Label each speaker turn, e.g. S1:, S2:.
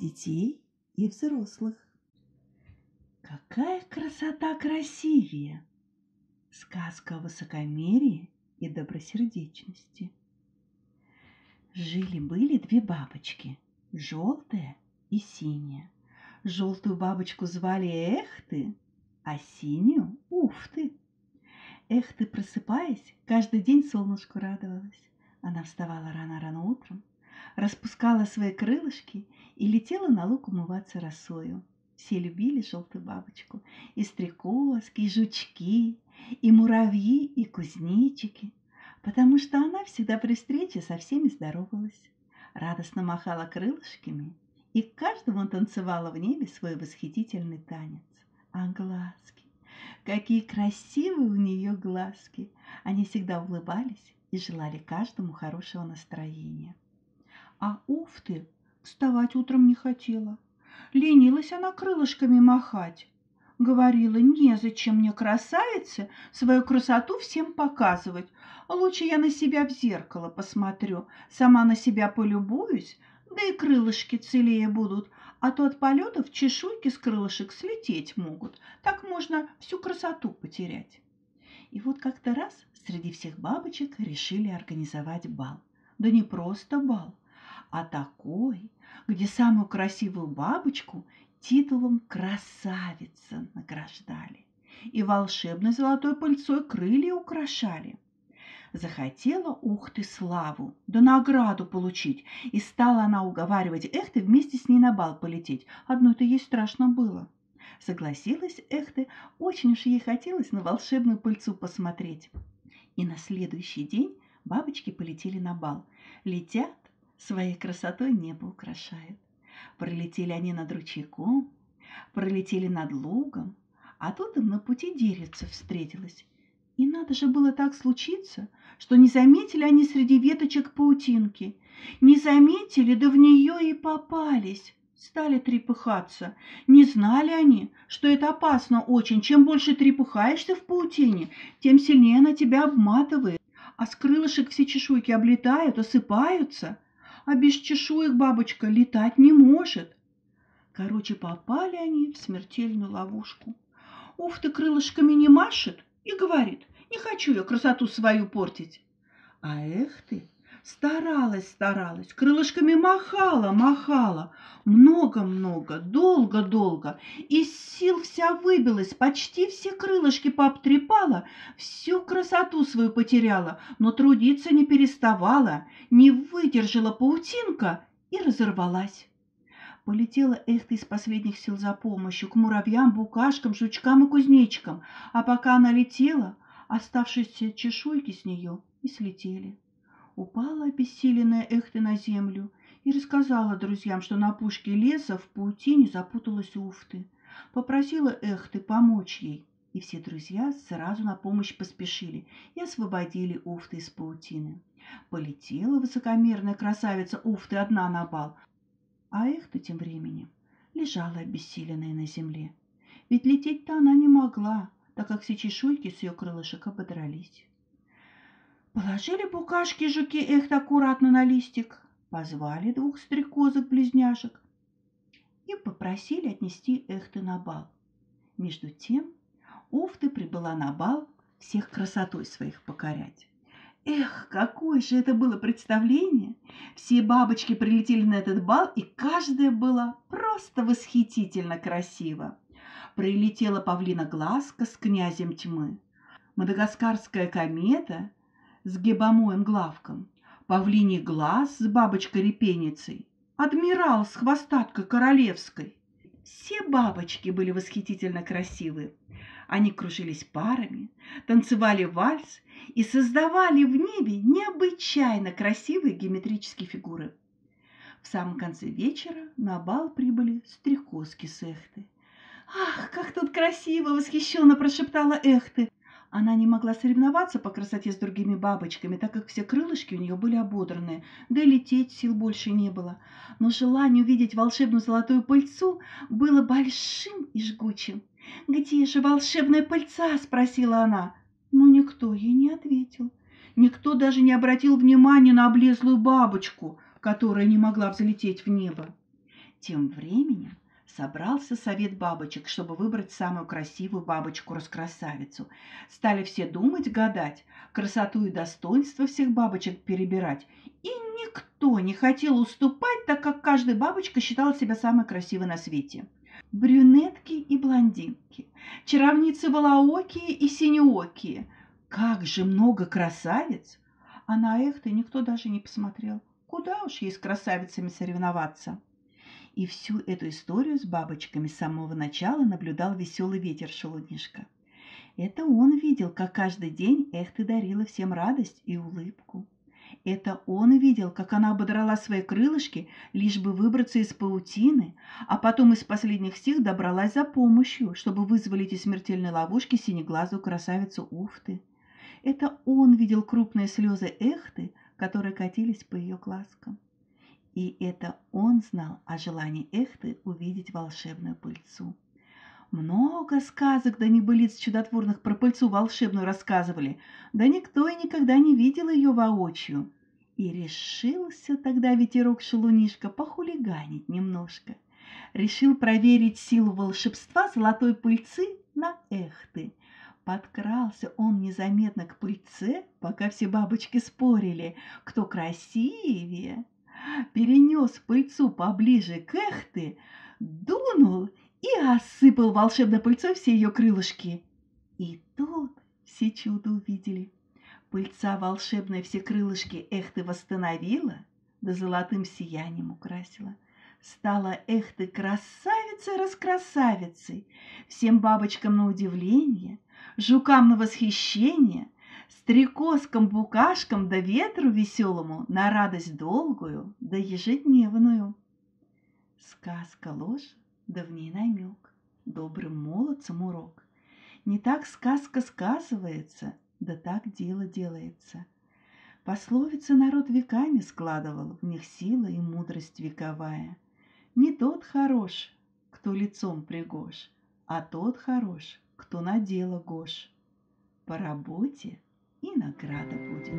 S1: детей и взрослых. Какая красота красивее! Сказка о высокомерии и добросердечности. Жили-были две бабочки, желтая и синяя. Желтую бабочку звали Эхты, а синюю – Уфты. Эхты, просыпаясь, каждый день солнышку радовалась. Она вставала рано-рано утром, распускала свои крылышки и летела на луг умываться росою. Все любили желтую бабочку. И стрекозки, и жучки, и муравьи, и кузнечики, потому что она всегда при встрече со всеми здоровалась, радостно махала крылышками, и каждому танцевала в небе свой восхитительный танец. А глазки, какие красивые у нее глазки! Они всегда улыбались и желали каждому хорошего настроения. А Уфты вставать утром не хотела. Ленилась она крылышками махать. Говорила, незачем мне, красавице, свою красоту всем показывать. Лучше я на себя в зеркало посмотрю, сама на себя полюбуюсь, да и крылышки целее будут, а то от полетов чешуйки с крылышек слететь могут. Так можно всю красоту потерять. И вот как-то раз среди всех бабочек решили организовать бал. Да не просто бал, а такой, где самую красивую бабочку титулом красавица награждали и волшебной золотой пыльцой крылья украшали. Захотела, ух ты, славу, да награду получить, и стала она уговаривать Эхты вместе с ней на бал полететь. Одно-то ей страшно было. Согласилась Эхты, очень уж ей хотелось на волшебную пыльцу посмотреть. И на следующий день бабочки полетели на бал. Летят, своей красотой небо украшают. Пролетели они над ручейком, пролетели над лугом, а тут им на пути деревце встретилось. И надо же было так случиться, что не заметили они среди веточек паутинки. Не заметили, да в нее и попались. Стали трепыхаться. Не знали они, что это опасно очень. Чем больше трепыхаешься в паутине, тем сильнее она тебя обматывает. А с крылышек все чешуйки облетают, осыпаются – а без чешуек бабочка летать не может. Короче, попали они в смертельную ловушку. Уф ты крылышками не машет и говорит, не хочу я красоту свою портить. А эх ты, Старалась, старалась, крылышками махала, махала, много-много, долго-долго, из сил вся выбилась, почти все крылышки пообтрепала, всю красоту свою потеряла, но трудиться не переставала, не выдержала паутинка и разорвалась. Полетела Эхта из последних сил за помощью к муравьям, букашкам, жучкам и кузнечикам, а пока она летела, оставшиеся чешуйки с нее и слетели. Упала обессиленная Эхты на землю и рассказала друзьям, что на пушке леса в паутине запуталась Уфты. Попросила Эхты помочь ей, и все друзья сразу на помощь поспешили и освободили Уфты из паутины. Полетела высокомерная красавица Уфты одна на бал, а Эхта тем временем лежала обессиленная на земле. Ведь лететь-то она не могла, так как все чешуйки с ее крылышек ободрались. Положили букашки жуки эхт аккуратно на листик, позвали двух стрекозок-близняшек и попросили отнести эхты на бал. Между тем Уфты прибыла на бал всех красотой своих покорять. Эх, какое же это было представление! Все бабочки прилетели на этот бал, и каждая была просто восхитительно красива. Прилетела павлина Глазка с князем тьмы, мадагаскарская комета с гебомоем главком, павлиний глаз с бабочкой-репеницей, адмирал с хвостаткой королевской. Все бабочки были восхитительно красивы. Они кружились парами, танцевали вальс и создавали в небе необычайно красивые геометрические фигуры. В самом конце вечера на бал прибыли стрекозки с Эхты. «Ах, как тут красиво!» — восхищенно прошептала Эхты. Она не могла соревноваться по красоте с другими бабочками, так как все крылышки у нее были ободраны, да и лететь сил больше не было. Но желание увидеть волшебную золотую пыльцу было большим и жгучим. «Где же волшебная пыльца?» – спросила она. Но никто ей не ответил. Никто даже не обратил внимания на облезлую бабочку, которая не могла взлететь в небо. Тем временем собрался совет бабочек, чтобы выбрать самую красивую бабочку-раскрасавицу. Стали все думать, гадать, красоту и достоинство всех бабочек перебирать. И никто не хотел уступать, так как каждая бабочка считала себя самой красивой на свете. Брюнетки и блондинки, чаровницы волоокие и синеокие. Как же много красавиц! А на их-то никто даже не посмотрел. Куда уж ей с красавицами соревноваться? И всю эту историю с бабочками с самого начала наблюдал веселый ветер шелунишка. Это он видел, как каждый день Эхты дарила всем радость и улыбку. Это он видел, как она ободрала свои крылышки, лишь бы выбраться из паутины, а потом из последних сил добралась за помощью, чтобы вызволить из смертельной ловушки синеглазую красавицу Уфты. Это он видел крупные слезы Эхты, которые катились по ее глазкам. И это он знал о желании Эхты увидеть волшебную пыльцу. Много сказок да небылиц чудотворных про пыльцу волшебную рассказывали, да никто и никогда не видел ее воочию. И решился тогда ветерок-шелунишка похулиганить немножко. Решил проверить силу волшебства золотой пыльцы на эхты. Подкрался он незаметно к пыльце, пока все бабочки спорили, кто красивее. Перенес пыльцу поближе к эхты, дунул и осыпал волшебной пыльцой все ее крылышки. И тут все чудо увидели. Пыльца волшебной все крылышки Эхты восстановила, да золотым сиянием украсила. Стала Эхты красавицей-раскрасавицей, всем бабочкам на удивление, жукам на восхищение, стрекозкам, букашкам да ветру веселому на радость долгую да ежедневную. Сказка ложь да в ней намек, добрым молодцам урок. Не так сказка сказывается, да так дело делается. Пословицы народ веками складывал, в них сила и мудрость вековая. Не тот хорош, кто лицом пригож, а тот хорош, кто на дело гош. По работе и награда будет.